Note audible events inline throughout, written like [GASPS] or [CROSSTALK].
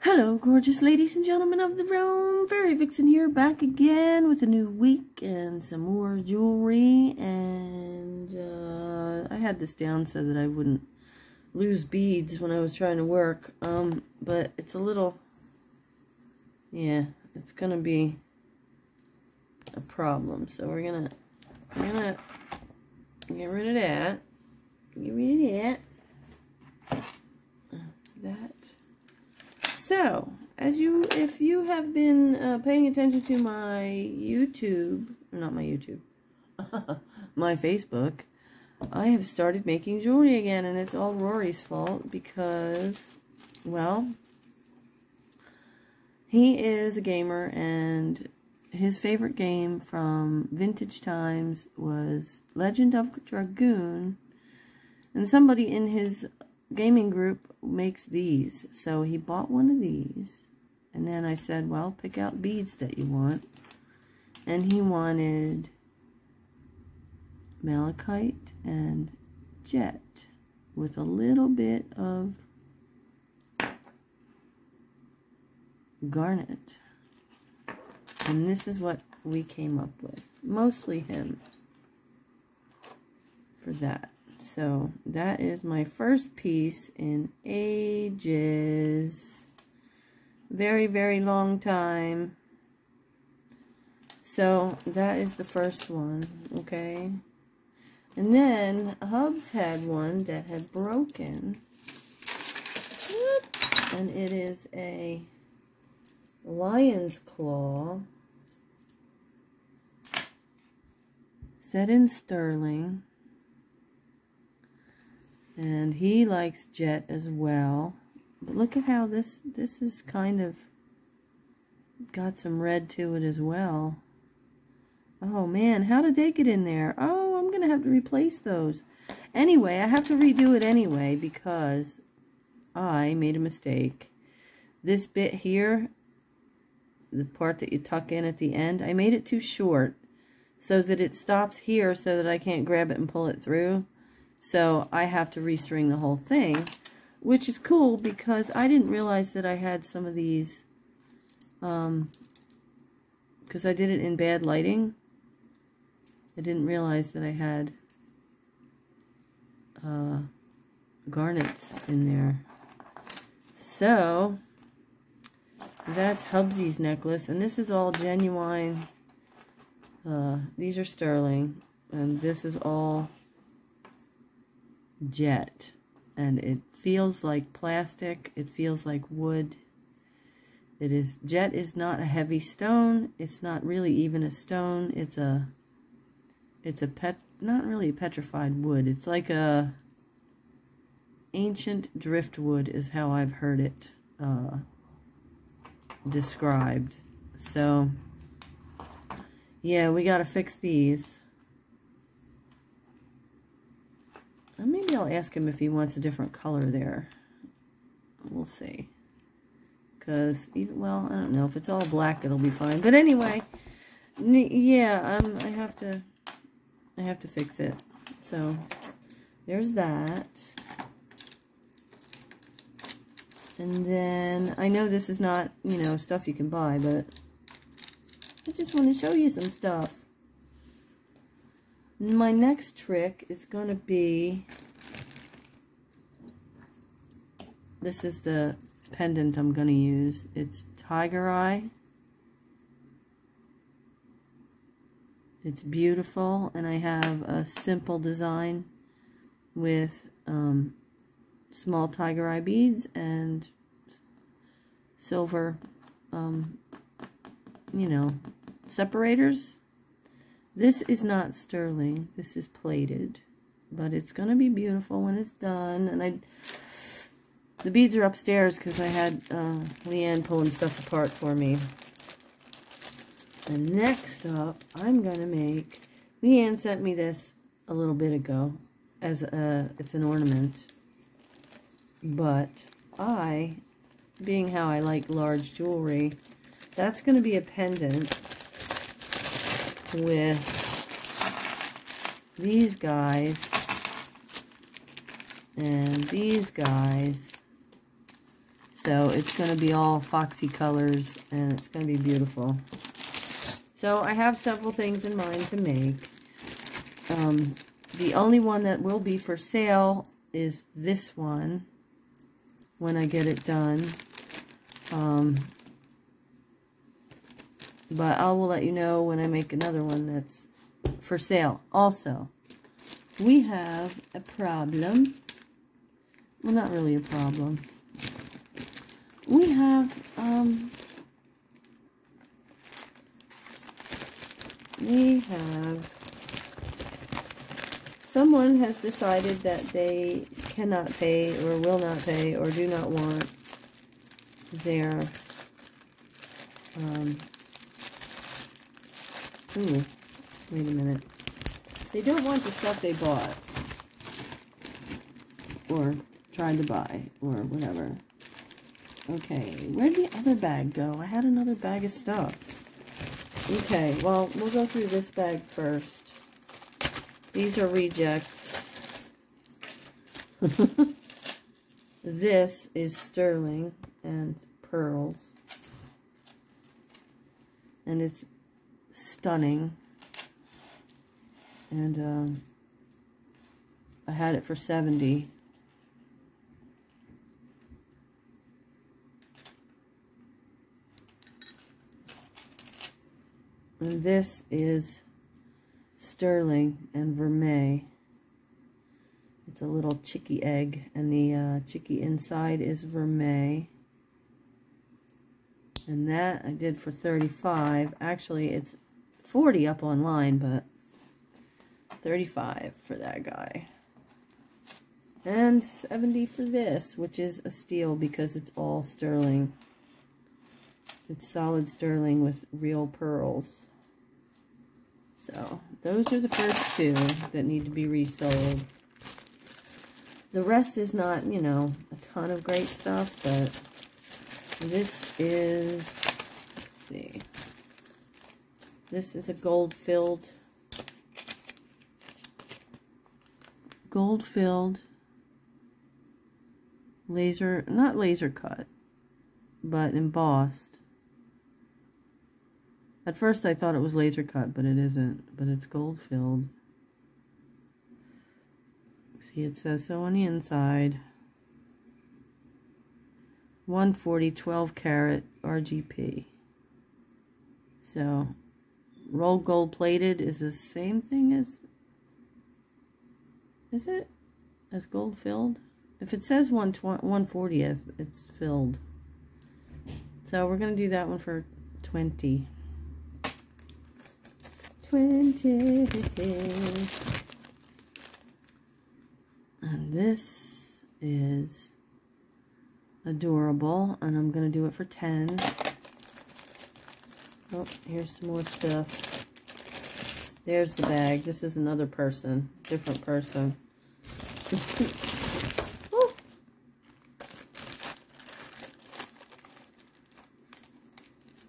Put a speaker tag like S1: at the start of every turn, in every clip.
S1: Hello, gorgeous ladies and gentlemen of the realm. FaeryVixen here, back again with a new week and some more jewelry. And uh, I had this down so that I wouldn't lose beads when I was trying to work. Um, but it's a little, yeah, it's gonna be a problem. So we're gonna, we're gonna get rid of that. Get rid of that. That. So, as you, if you have been uh, paying attention to my YouTube, not my YouTube, [LAUGHS] my Facebook, I have started making jewelry again, and it's all Rory's fault because, well, he is a gamer, and his favorite game from vintage times was Legend of Dragoon, and somebody in his gaming group makes these. So he bought one of these. And then I said, well, pick out beads that you want. And he wanted malachite and jet with a little bit of garnet. And this is what we came up with. Mostly him for that. So that is my first piece in ages. Very, very long time. So that is the first one, okay? And then Hubs had one that had broken. And it is a lion's claw set in sterling. And he likes jet as well. But look at how this, this is kind of got some red to it as well. Oh man, how did they get in there? Oh, I'm going to have to replace those. Anyway, I have to redo it anyway because I made a mistake. This bit here, the part that you tuck in at the end, I made it too short so that it stops here so that I can't grab it and pull it through. So I have to restring the whole thing, which is cool because I didn't realize that I had some of these, um, because I did it in bad lighting. I didn't realize that I had uh, garnets in there. So, that's Hubsy's necklace, and this is all genuine. Uh, these are sterling, and this is all jet. And it feels like plastic. It feels like wood. It is jet is not a heavy stone. It's not really even a stone. It's a it's a pet not really petrified wood. It's like a ancient driftwood is how I've heard it uh, described. So yeah we got to fix these maybe I'll ask him if he wants a different color there. We'll see. Because, even well, I don't know. If it's all black, it'll be fine. But anyway, yeah, um, I have to, I have to fix it. So, there's that. And then, I know this is not, you know, stuff you can buy, but I just want to show you some stuff. My next trick is going to be, this is the pendant I'm going to use. It's Tiger Eye. It's beautiful, and I have a simple design with um, small tiger eye beads and silver, um, you know, separators. This is not sterling. This is plated. But it's going to be beautiful when it's done. And I, the beads are upstairs because I had uh, Leanne pulling stuff apart for me. And next up, I'm going to make... Leanne sent me this a little bit ago. as a, It's an ornament. But I, being how I like large jewelry, that's going to be a pendant with these guys and these guys. So it's going to be all foxy colors and it's going to be beautiful. So I have several things in mind to make. Um, the only one that will be for sale is this one when I get it done. Um, but I will let you know when I make another one that's for sale. Also, we have a problem. Well, not really a problem. We have, um, we have, someone has decided that they cannot pay or will not pay or do not want their, um, ooh, wait a minute. They don't want the stuff they bought or tried to buy or whatever. Okay, where'd the other bag go? I had another bag of stuff. Okay, well, we'll go through this bag first. These are rejects. [LAUGHS] this is sterling and pearls. And it's stunning. And um, I had it for 70 And this is sterling and vermeil. It's a little chicky egg, and the uh, chicky inside is vermeil. And that I did for 35. Actually, it's 40 up online, but 35 for that guy. And 70 for this, which is a steal because it's all sterling. It's solid sterling with real pearls. So, those are the first two that need to be resold. The rest is not, you know, a ton of great stuff, but this is, let's see, this is a gold-filled, gold-filled laser, not laser cut, but embossed at first I thought it was laser cut, but it isn't. But it's gold filled. See, it says so on the inside. 140 12 karat RGP. So, roll gold plated is the same thing as, is it? As gold filled? If it says 140, it's filled. So we're going to do that one for 20. 20. And this is adorable, and I'm going to do it for 10. Oh, here's some more stuff. There's the bag. This is another person, different person. [LAUGHS] Oh.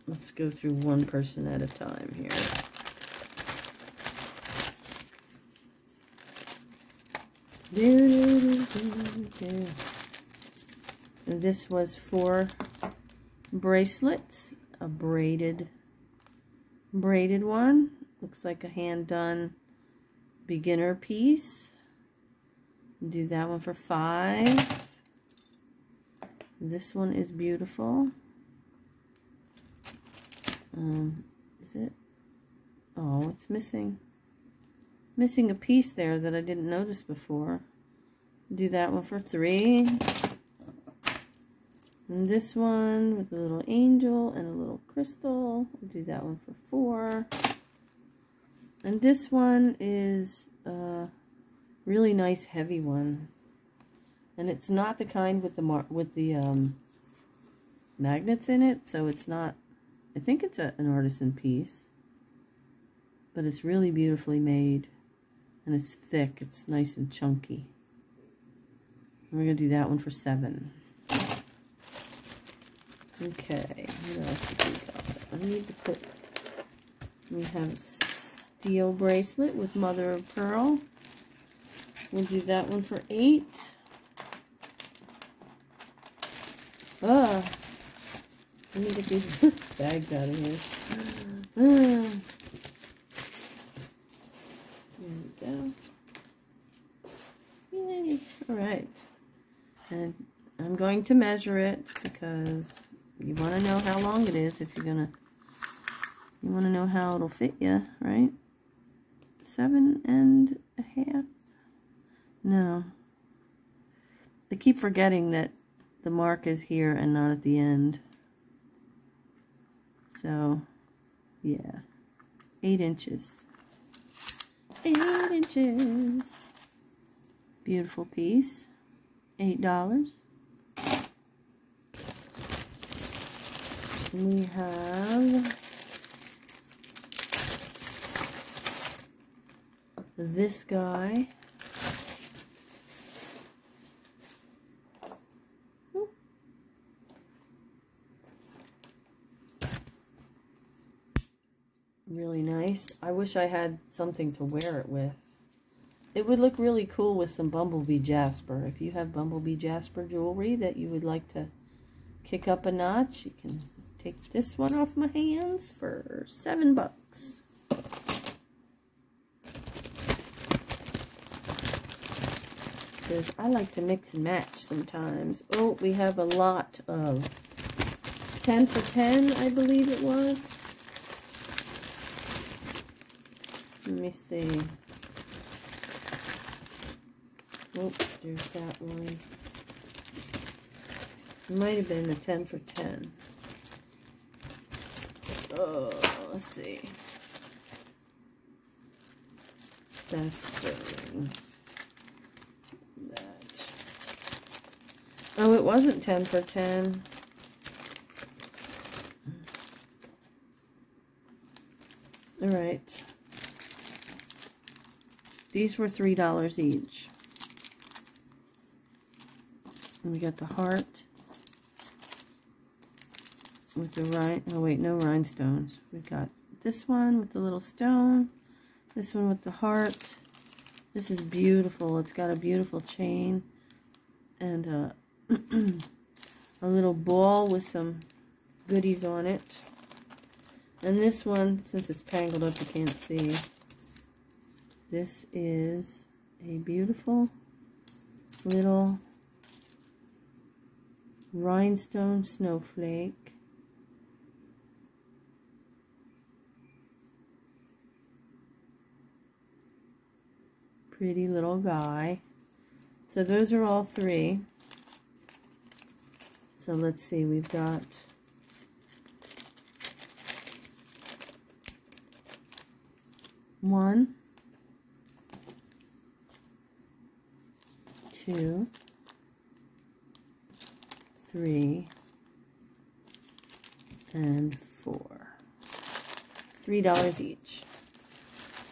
S1: Let's go through one person at a time here. And this was for bracelets, a braided, braided one. Looks like a hand done beginner piece. Do that one for five. This one is beautiful. Um, is it? Oh, it's missing missing a piece there that I didn't notice before. Do that one for three. And this one with a little angel and a little crystal. I'll do that one for four. And this one is a really nice heavy one. And it's not the kind with the with the um, magnets in it, so it's not, I think it's a, an artisan piece. But it's really beautifully made. And it's thick. It's nice and chunky. And we're going to do that one for seven. Okay, what else we got? I need to put, we have steel bracelet with mother of pearl. We'll do that one for eight. Ah, need to get these [LAUGHS] bags out of here. There we go. Yay. All right. And I'm going to measure it because you want to know how long it is if you're going to, you want to know how it'll fit you, right? Seven and a half? No. I keep forgetting that the mark is here and not at the end. So, yeah. Eight inches. Eight inches. Beautiful piece. Eight dollars. We have this guy. Hmm. Really nice. I wish I had something to wear it with. It would look really cool with some Bumblebee Jasper. If you have Bumblebee Jasper jewelry that you would like to kick up a notch, you can take this one off my hands for seven bucks. Because I like to mix and match sometimes. Oh, we have a lot of 10 for 10, I believe it was. Let me see. Oh, there's that one. It might have been a 10 for 10. Oh, let's see. That's sterling. That. Oh, it wasn't 10 for 10. All right. These were $3 each. And we got the heart with the rhine. Oh wait, no rhinestones. We've got this one with the little stone. This one with the heart. This is beautiful. It's got a beautiful chain and a, [CLEARS THROAT] a little ball with some goodies on it. And this one, since it's tangled up, you can't see. This is a beautiful little rhinestone snowflake. Pretty little guy. So those are all three. So let's see, we've got one, two, three, and four. Three dollars each.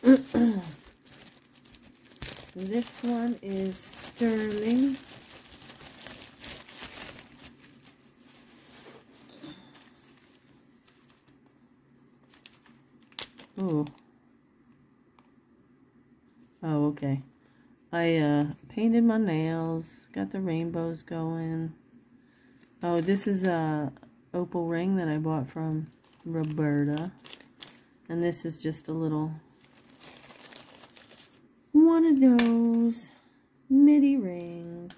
S1: [CLEARS THROAT] this one is sterling. Oh. Oh, okay. I uh, painted my nails, got the rainbows going. Oh, this is a opal ring that I bought from Roberta. And this is just a little one of those midi rings.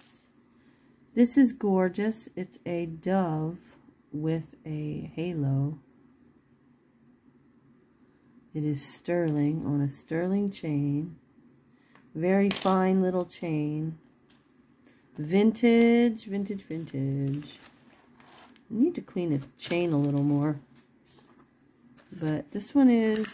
S1: This is gorgeous. It's a dove with a halo. It is sterling on a sterling chain. Very fine little chain. Vintage, vintage, vintage. I need to clean the chain a little more. But this one is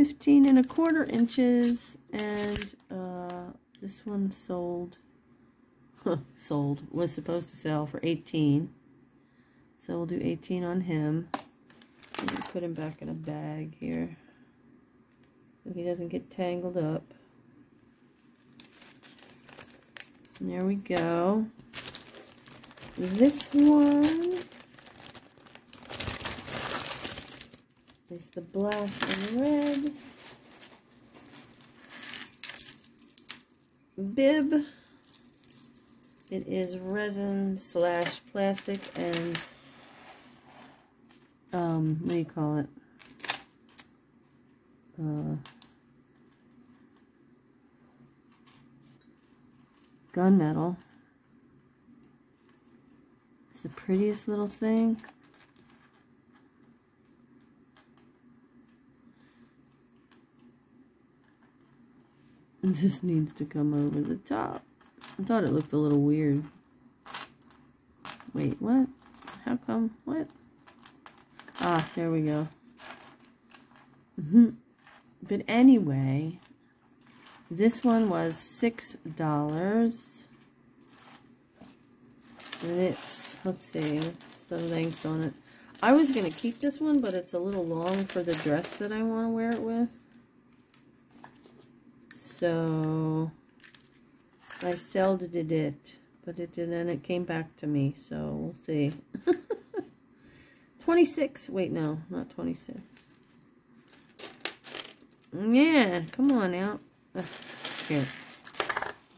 S1: 15 and a quarter inches and uh, this one sold sold was supposed to sell for 18 so we'll do 18 on him. Put him back in a bag here so he doesn't get tangled up. And there we go. This one is the black and red. Bib. It is resin slash plastic and um, what do you call it? Uh, gunmetal. It's the prettiest little thing. [LAUGHS] This needs to come over the top. I thought it looked a little weird. Wait, what? How come? What? Ah, there we go. [LAUGHS] but anyway, this one was $6. And it's, let's see, some length on it. I was going to keep this one, but it's a little long for the dress that I want to wear it with. So, I sold it, but it didn't, it came back to me, so we'll see. [LAUGHS] 26, wait, no, not 26. Yeah, come on. Uh, here.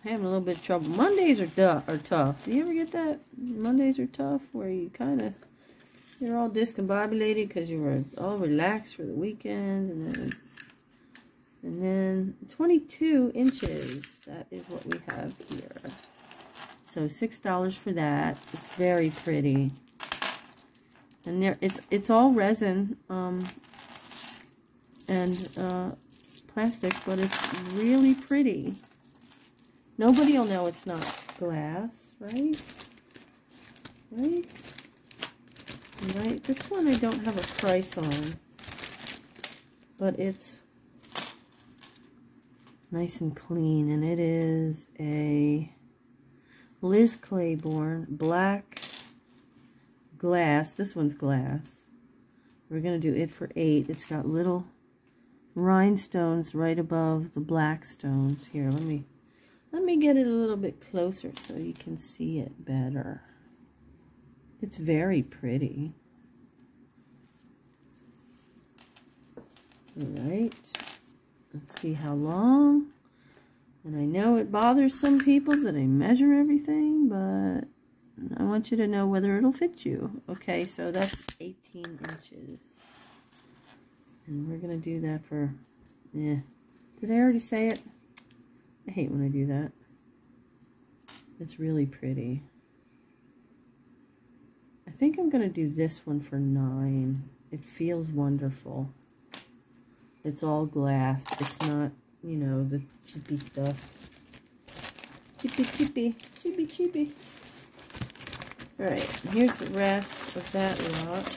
S1: Having a little bit of trouble. Mondays are, are tough. Do you ever get that? Mondays are tough where you kind of, you're all discombobulated because you were all relaxed for the weekend and then and then 22 inches. That is what we have here. So $6 for that. It's very pretty. And there it's it's all resin um and uh plastic, but it's really pretty. Nobody will know it's not glass, right? Right? Right? This one I don't have a price on. But it's nice and clean. And it is a Liz Claiborne black glass. This one's glass. We're going to do it for eight. It's got little rhinestones right above the black stones. Here, let me let me get it a little bit closer so you can see it better. It's very pretty. All right. Let's see how long. And I know it bothers some people that I measure everything, but I want you to know whether it'll fit you. Okay, so that's 18 inches. And we're going to do that for, yeah. Did I already say it? I hate when I do that. It's really pretty. I think I'm going to do this one for 9. It feels wonderful. It's all glass. It's not, you know, the chippy stuff. Chippy, chippy, chippy, chippy. Alright, here's the rest of that lot.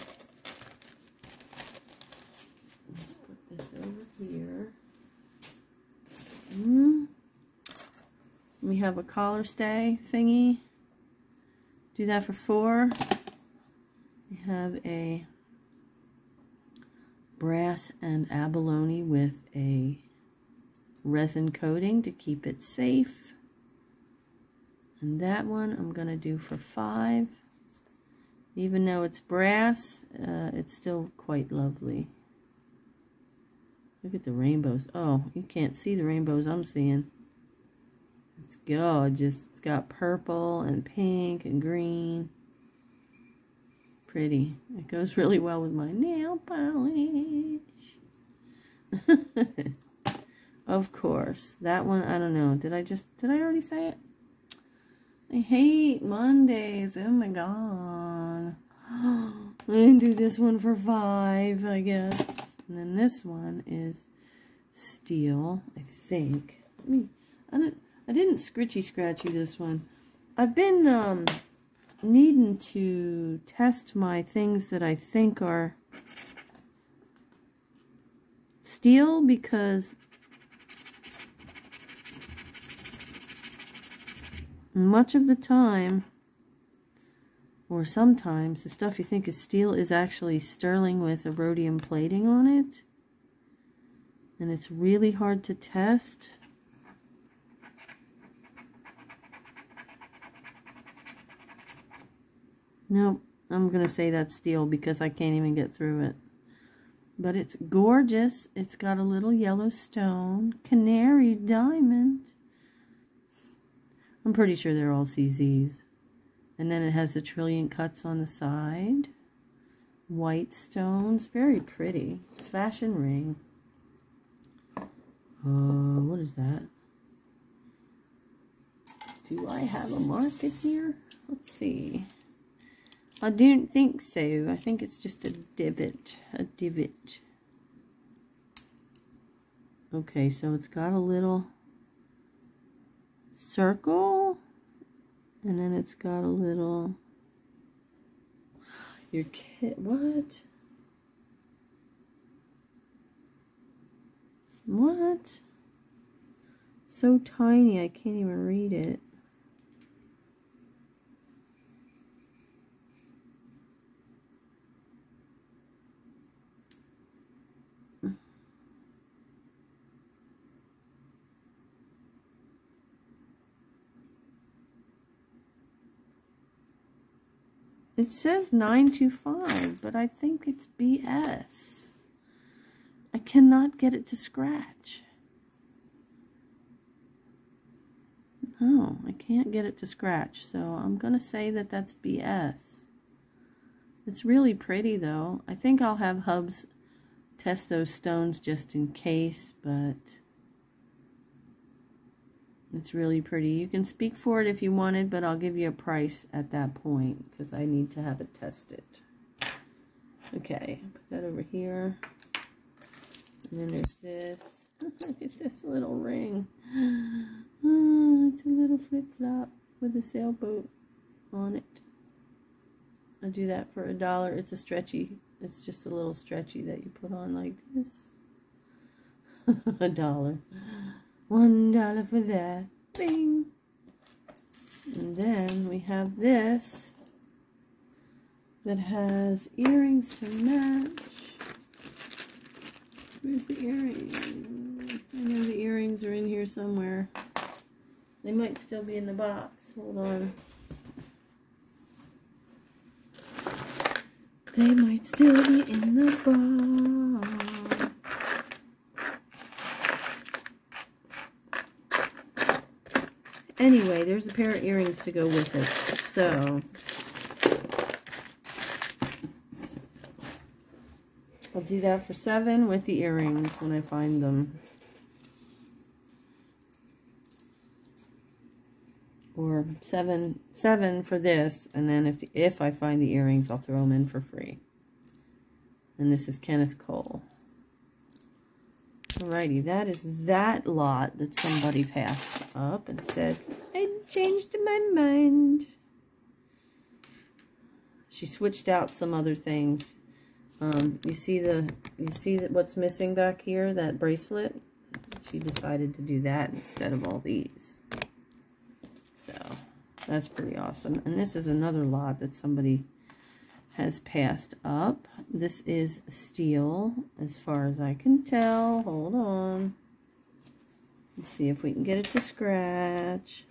S1: Let's put this over here. Mm. We have a collar stay thingy. Do that for four. We have a brass and abalone with a resin coating to keep it safe. And that one I'm going to do for five. Even though it's brass, uh, it's still quite lovely. Look at the rainbows. Oh, you can't see the rainbows I'm seeing. It's gorgeous. It's got purple and pink and green pretty. It goes really well with my nail polish. [LAUGHS] of course. That one, I don't know. Did I just, did I already say it? I hate Mondays. Oh my god. [GASPS] Going to do this one for five, I guess. And then this one is steel, I think. I mean, I, don't, I didn't scritchy scratchy this one. I've been, um, needing to test my things that I think are steel because much of the time or sometimes the stuff you think is steel is actually sterling with a rhodium plating on it. And it's really hard to test Nope, I'm going to say that's steel because I can't even get through it. But it's gorgeous. It's got a little yellow stone. Canary diamond. I'm pretty sure they're all CZs. And then it has the trillion cuts on the side. White stones. Very pretty. Fashion ring. Uh, what is that? Do I have a market here? Let's see. I don't think so. I think it's just a divot. A divot. Okay, so it's got a little circle. And then it's got a little... Your kit... What? What? So tiny, I can't even read it. It says 925, but I think it's BS. I cannot get it to scratch. No, I can't get it to scratch, so I'm going to say that that's BS. It's really pretty, though. I think I'll have Hubs test those stones just in case, but... It's really pretty. You can speak for it if you wanted, but I'll give you a price at that point because I need to have it tested. Okay, put that over here. And then there's this. [LAUGHS] Look at this little ring. Oh, [GASPS] it's a little flip-flop with a sailboat on it. I'll do that for a dollar. It's a stretchy. It's just a little stretchy that you put on like this. [LAUGHS] a dollar. One dollar for that. Bing. And then we have this that has earrings to match. Where's the earrings? I know the earrings are in here somewhere. They might still be in the box. Hold on. They might still be in the box. Anyway, there's a pair of earrings to go with it. So, I'll do that for seven with the earrings when I find them. Or seven, seven for this, and then if if I find the earrings, I'll throw them in for free. And this is Kenneth Cole. Alrighty, that is that lot that somebody passed up and said, I changed my mind. She switched out some other things. Um, you see the, you see that what's missing back here, that bracelet? She decided to do that instead of all these. So, that's pretty awesome. And this is another lot that somebody has passed up. This is steel, as far as I can tell. Hold on. Let's see if we can get it to scratch.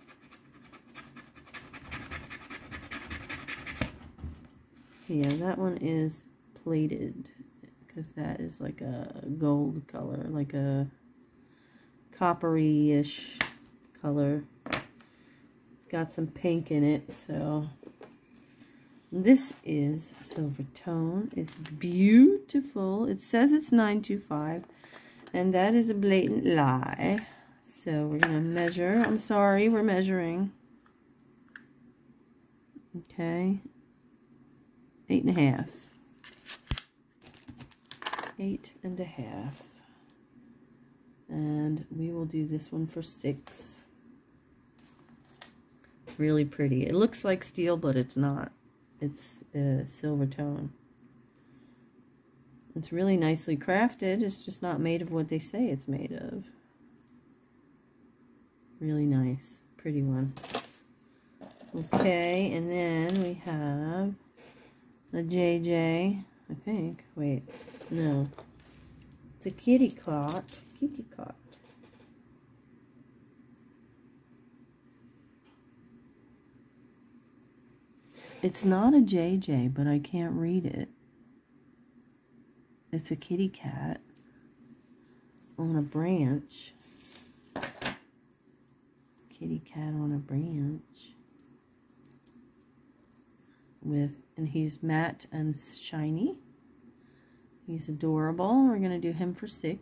S1: Yeah, that one is plated because that is like a gold color, like a coppery-ish color. It's got some pink in it, so this is Silver Tone. It's beautiful. It says it's 925, and that is a blatant lie. So we're going to measure. I'm sorry, we're measuring. Okay. Eight and a half. Eight and a half. And we will do this one for six. Really pretty. It looks like steel, but it's not it's a silver tone. It's really nicely crafted. It's just not made of what they say it's made of. Really nice. Pretty one. Okay, and then we have a JJ, I think. Wait, no. It's a kitty cat. Kitty cat. It's not a JJ, but I can't read it. It's a kitty cat on a branch. Kitty cat on a branch. With, and he's matte and shiny. He's adorable. We're going to do him for six.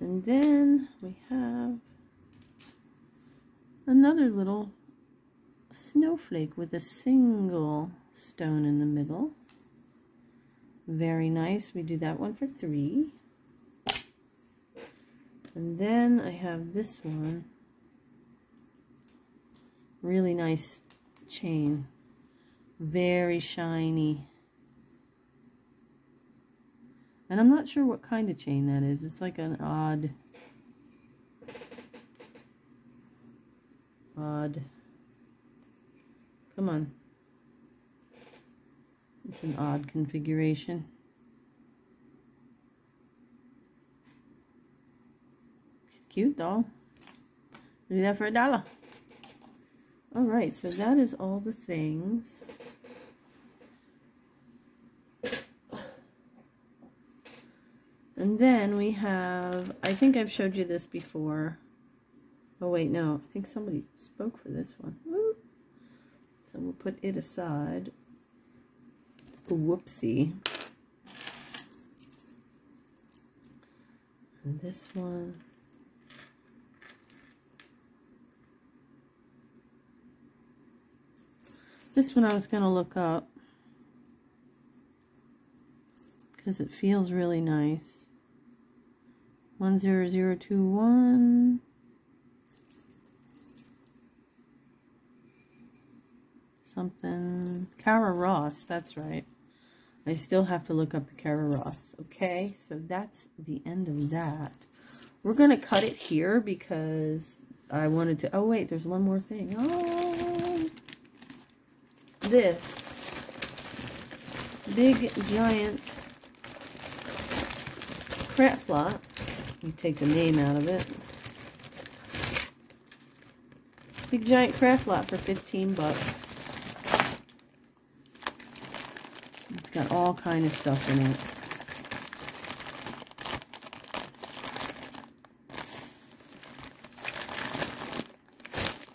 S1: And then we have another little snowflake with a single stone in the middle. Very nice. We do that one for three. And then I have this one. Really nice chain. Very shiny. And I'm not sure what kind of chain that is. It's like an odd, odd, come on. It's an odd configuration. It's cute though. Do that for a dollar. Alright, so that is all the things. And then we have, I think I've showed you this before. Oh wait, no, I think somebody spoke for this one. Woo. So we'll put it aside. Whoopsie. And this one. This one I was going to look up because it feels really nice. 10021. Something. Kara Ross, that's right. I still have to look up the Kara Ross. Okay, so that's the end of that. We're going to cut it here because I wanted to... Oh, wait, there's one more thing. Oh, this big, giant craft lot me take the name out of it. Big giant craft lot for 15 bucks. It's got all kind of stuff in it.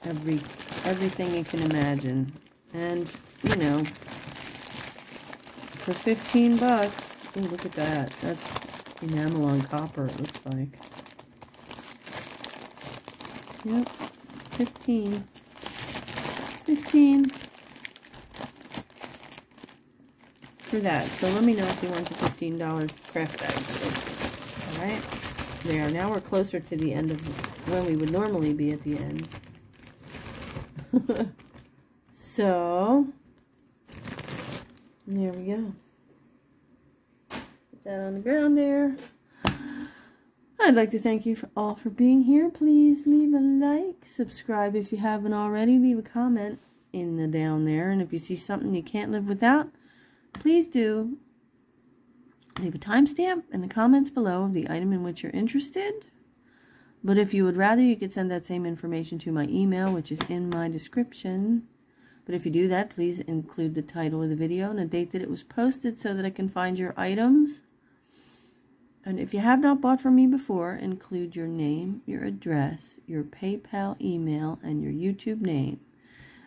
S1: Every everything you can imagine. And, you know, for 15 bucks, oh, look at that. That's enamel on copper, it looks like. Yep, 15. 15 for that. So let me know if you want the $15 craft bag. Alright, there. Now we're closer to the end of when we would normally be at the end. [LAUGHS] so, there we go Put that on the ground there. I'd like to thank you for all for being here. Please leave a like, subscribe if you haven't already, leave a comment in the down there. And if you see something you can't live without, please do leave a timestamp in the comments below of the item in which you're interested. But if you would rather, you could send that same information to my email, which is in my description. But if you do that, please include the title of the video and a date that it was posted so that I can find your items. And if you have not bought from me before, include your name, your address, your PayPal email, and your YouTube name.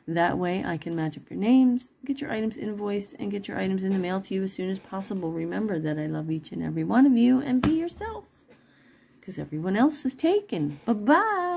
S1: That way I can match up your names, get your items invoiced, and get your items in the mail to you as soon as possible. Remember that I love each and every one of you, and be yourself. Because everyone else is taken. Bye-bye.